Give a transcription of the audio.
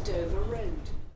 Dover Road.